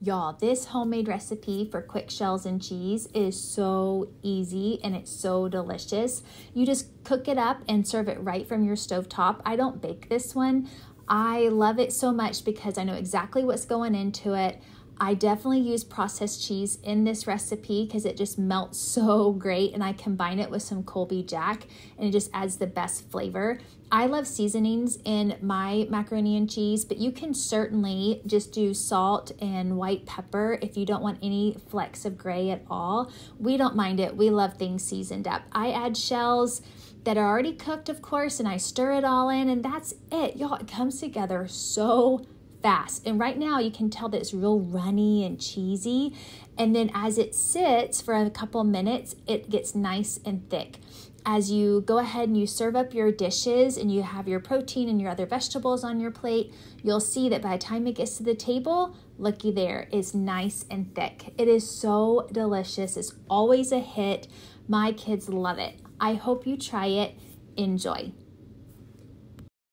Y'all, this homemade recipe for quick shells and cheese is so easy and it's so delicious. You just cook it up and serve it right from your stove top. I don't bake this one. I love it so much because I know exactly what's going into it. I definitely use processed cheese in this recipe because it just melts so great and I combine it with some Colby Jack and it just adds the best flavor. I love seasonings in my macaroni and cheese, but you can certainly just do salt and white pepper if you don't want any flecks of gray at all. We don't mind it. We love things seasoned up. I add shells that are already cooked, of course, and I stir it all in and that's it. Y'all, it comes together so fast. And right now you can tell that it's real runny and cheesy. And then as it sits for a couple minutes, it gets nice and thick. As you go ahead and you serve up your dishes and you have your protein and your other vegetables on your plate, you'll see that by the time it gets to the table, looky there, it's nice and thick. It is so delicious. It's always a hit. My kids love it. I hope you try it. Enjoy.